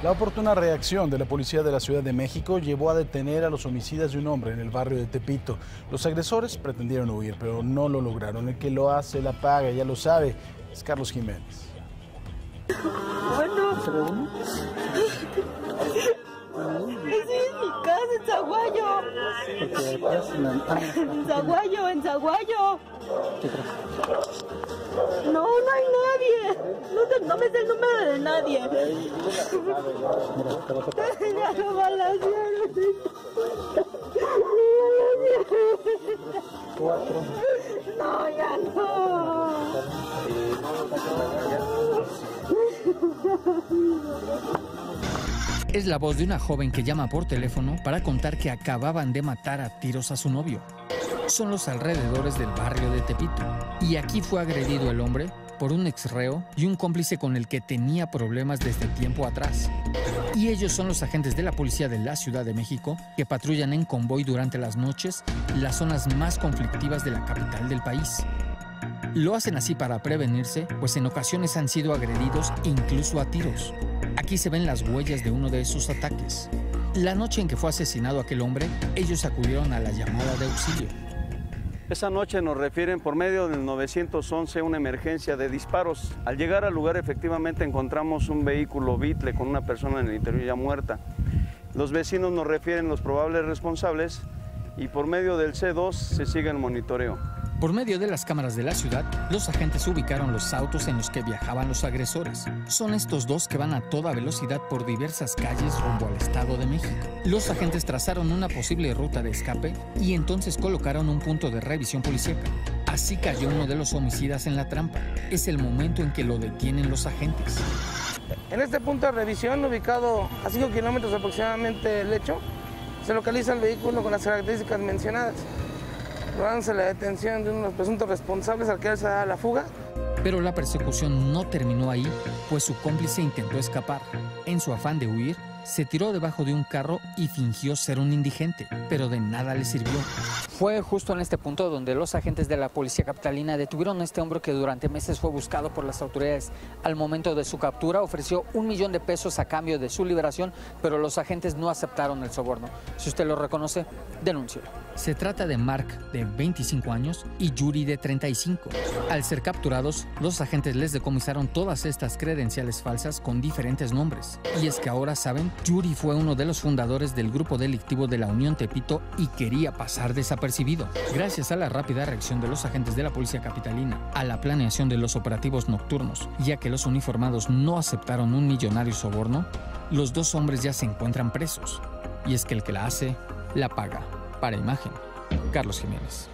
La oportuna reacción de la policía de la Ciudad de México llevó a detener a los homicidas de un hombre en el barrio de Tepito. Los agresores pretendieron huir, pero no lo lograron. El que lo hace la paga, ya lo sabe, es Carlos Jiménez. Bueno. Sí, en mi casa, en Zaguayo. En Zaguayo, en Zaguayo. Nadie. No, ya no. Es la voz de una joven que llama por teléfono para contar que acababan de matar a tiros a su novio. Son los alrededores del barrio de Tepito. Y aquí fue agredido el hombre por un ex reo y un cómplice con el que tenía problemas desde tiempo atrás. Y ellos son los agentes de la policía de la Ciudad de México que patrullan en convoy durante las noches las zonas más conflictivas de la capital del país. Lo hacen así para prevenirse, pues en ocasiones han sido agredidos incluso a tiros. Aquí se ven las huellas de uno de esos ataques. La noche en que fue asesinado aquel hombre, ellos acudieron a la llamada de auxilio. Esa noche nos refieren por medio del 911 una emergencia de disparos. Al llegar al lugar efectivamente encontramos un vehículo Beetle con una persona en el interior ya muerta. Los vecinos nos refieren los probables responsables y por medio del C2 se sigue el monitoreo. Por medio de las cámaras de la ciudad, los agentes ubicaron los autos en los que viajaban los agresores. Son estos dos que van a toda velocidad por diversas calles rumbo al Estado de México. Los agentes trazaron una posible ruta de escape y entonces colocaron un punto de revisión policíaca. Así cayó uno de los homicidas en la trampa. Es el momento en que lo detienen los agentes. En este punto de revisión, ubicado a 5 kilómetros aproximadamente del hecho, se localiza el vehículo con las características mencionadas. Lográndose la detención de uno de los presuntos responsables al que se da la fuga. Pero la persecución no terminó ahí, pues su cómplice intentó escapar. En su afán de huir, se tiró debajo de un carro y fingió ser un indigente, pero de nada le sirvió. Fue justo en este punto donde los agentes de la policía capitalina detuvieron a este hombre que durante meses fue buscado por las autoridades. Al momento de su captura ofreció un millón de pesos a cambio de su liberación, pero los agentes no aceptaron el soborno. Si usted lo reconoce, denúncielo. Se trata de Mark, de 25 años, y Yuri, de 35. Al ser capturados, los agentes les decomisaron todas estas credenciales falsas con diferentes nombres. Y es que ahora saben, Yuri fue uno de los fundadores del grupo delictivo de la Unión Tepito y quería pasar desapercibido. Gracias a la rápida reacción de los agentes de la policía capitalina, a la planeación de los operativos nocturnos, ya que los uniformados no aceptaron un millonario soborno, los dos hombres ya se encuentran presos. Y es que el que la hace, la paga. Para imagen, Carlos Jiménez.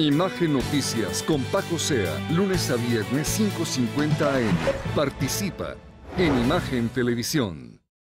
Imagen Noticias con Paco Sea, lunes a viernes 5.50 AM. Participa en Imagen Televisión.